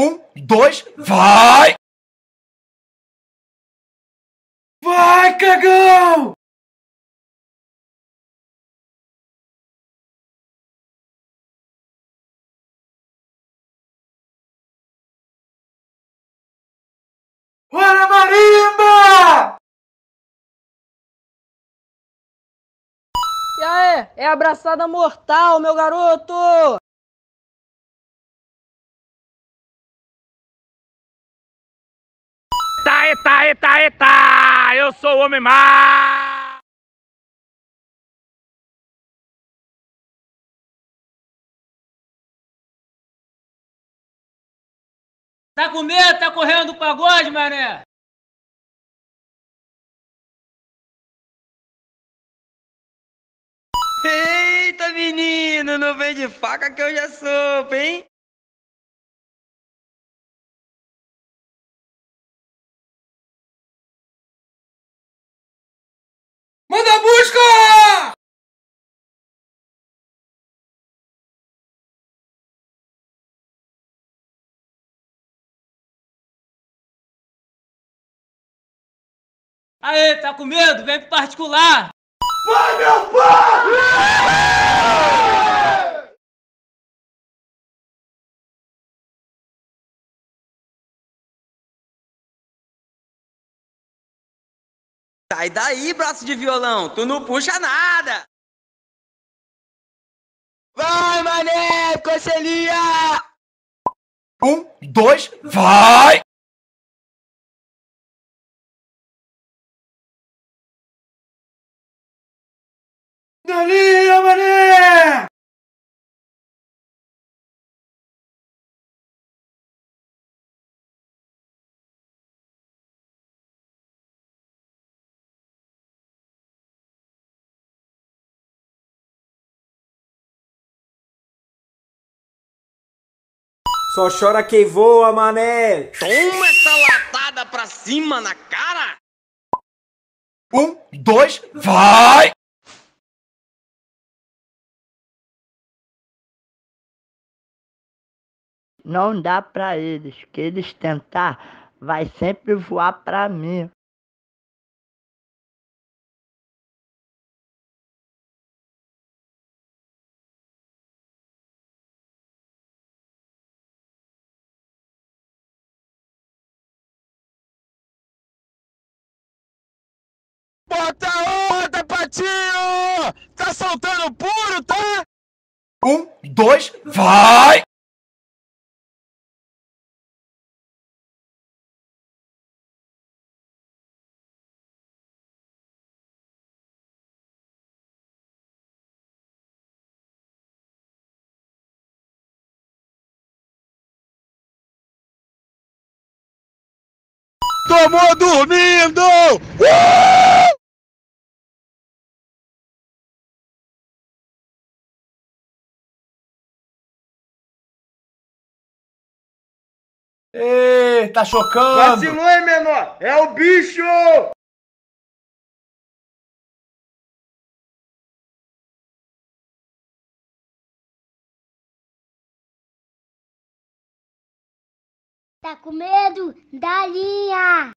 Um, dois, vai! Vai, cagão! Bora, marimba! E aí, é abraçada mortal, meu garoto! Eita, eita, eita, eita! Eu sou o Homem Mar! Tá com medo? Tá correndo do pagode, mané? Eita, menino, não vem de faca que eu já soube, hein? Aê, tá com medo? Vem pro particular! Vai, meu pai! Sai daí, braço de violão, tu não puxa nada! Vai, mané, conselhinha! Um, dois, vai! Mané! Só chora quem voa, mané. Toma essa latada pra cima na cara! Um, dois, vai! Não dá pra eles, que eles tentar, vai sempre voar pra mim. Bota outra, Patinho! Tá soltando puro, tá? Um, dois, vai! Tomou dormindo! Ê, tá chocando! Vacilou, hein, menor? É o bicho! Tá com medo? Dá linha!